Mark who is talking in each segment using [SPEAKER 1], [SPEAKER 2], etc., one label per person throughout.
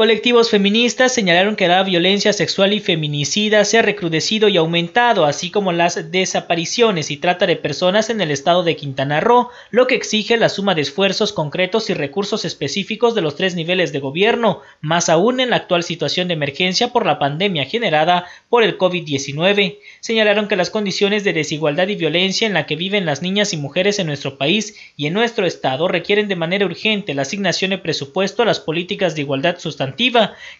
[SPEAKER 1] Colectivos feministas señalaron que la violencia sexual y feminicida se ha recrudecido y aumentado, así como las desapariciones y trata de personas en el estado de Quintana Roo, lo que exige la suma de esfuerzos concretos y recursos específicos de los tres niveles de gobierno, más aún en la actual situación de emergencia por la pandemia generada por el COVID-19. Señalaron que las condiciones de desigualdad y violencia en la que viven las niñas y mujeres en nuestro país y en nuestro estado requieren de manera urgente la asignación de presupuesto a las políticas de igualdad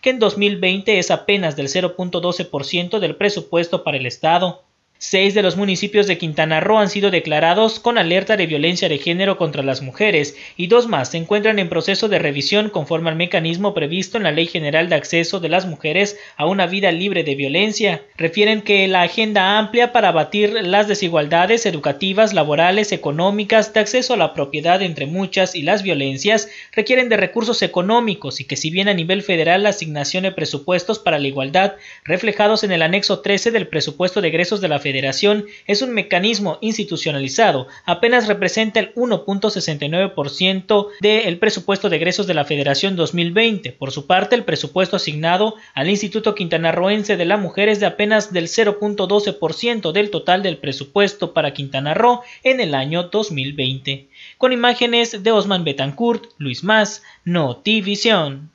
[SPEAKER 1] que en 2020 es apenas del 0.12% del presupuesto para el Estado. Seis de los municipios de Quintana Roo han sido declarados con alerta de violencia de género contra las mujeres y dos más se encuentran en proceso de revisión conforme al mecanismo previsto en la Ley General de Acceso de las Mujeres a una vida libre de violencia. Refieren que la agenda amplia para abatir las desigualdades educativas, laborales, económicas, de acceso a la propiedad entre muchas y las violencias requieren de recursos económicos y que si bien a nivel federal la asignación de presupuestos para la igualdad reflejados en el anexo 13 del presupuesto de egresos de la federación es un mecanismo institucionalizado, apenas representa el 1.69% del presupuesto de egresos de la federación 2020. Por su parte, el presupuesto asignado al Instituto Quintanarroense de la Mujer es de apenas del 0.12% del total del presupuesto para Quintana Roo en el año 2020. Con imágenes de Osman Betancourt, Luis Más, Notivisión.